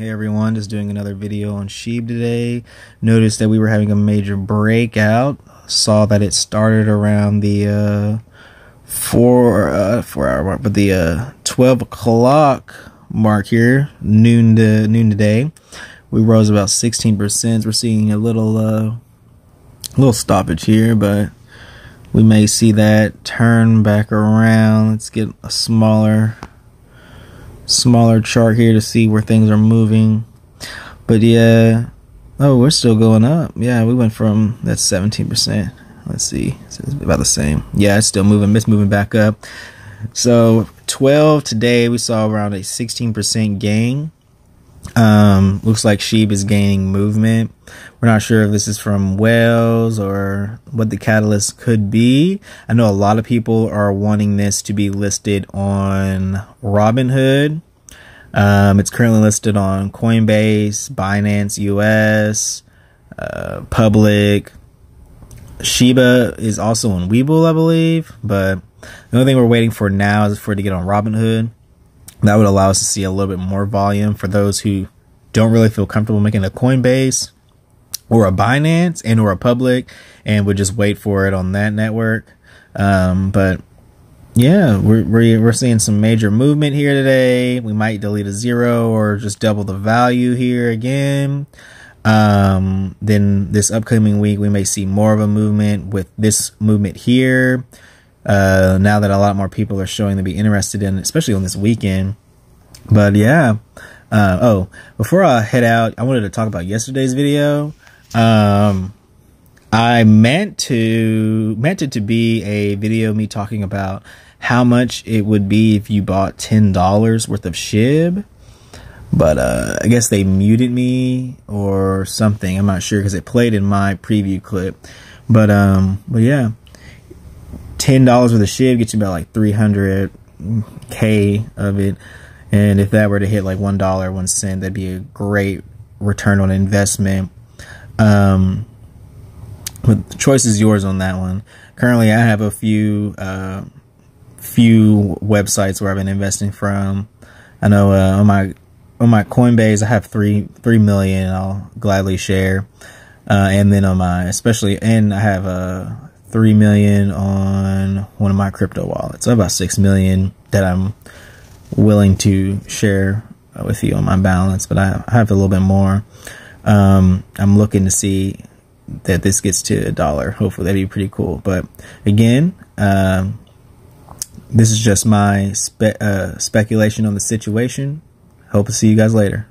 Hey everyone, just doing another video on SHIB today. Noticed that we were having a major breakout. Saw that it started around the uh, four uh, four hour mark, but the uh, twelve o'clock mark here, noon to noon today. We rose about sixteen percent. We're seeing a little uh, little stoppage here, but we may see that turn back around. Let's get a smaller smaller chart here to see where things are moving. But yeah, oh, we're still going up. Yeah, we went from that's 17%. Let's see, it's about the same. Yeah, it's still moving. It's moving back up. So 12 today, we saw around a 16% gain. Um, looks like SHIB is gaining movement. We're not sure if this is from whales or what the catalyst could be. I know a lot of people are wanting this to be listed on Robinhood. Um, it's currently listed on Coinbase, Binance US, uh, Public. Shiba is also on Webull, I believe. But the only thing we're waiting for now is for it to get on Robinhood that would allow us to see a little bit more volume for those who don't really feel comfortable making a Coinbase or a Binance and or a public and would just wait for it on that network. Um, but yeah, we're, we're, seeing some major movement here today. We might delete a zero or just double the value here again. Um, then this upcoming week, we may see more of a movement with this movement here uh, now that a lot more people are showing to be interested in, especially on this weekend. But yeah, uh, oh, before I head out, I wanted to talk about yesterday's video. Um, I meant to meant it to be a video me talking about how much it would be if you bought ten dollars worth of SHIB, but uh, I guess they muted me or something. I'm not sure because it played in my preview clip. But um, but yeah, ten dollars worth of SHIB gets you about like three hundred k of it, and if that were to hit like one dollar one cent, that'd be a great return on investment. Um, but the choice is yours on that one. Currently, I have a few uh, few websites where I've been investing from. I know uh, on my on my Coinbase, I have three three million. I'll gladly share, uh, and then on my especially, and I have a uh, three million on one of my crypto wallets. So about six million that I'm willing to share with you on my balance, but I have a little bit more. Um, I'm looking to see that this gets to a dollar. Hopefully that'd be pretty cool. But again, um, this is just my spe uh, speculation on the situation. Hope to see you guys later.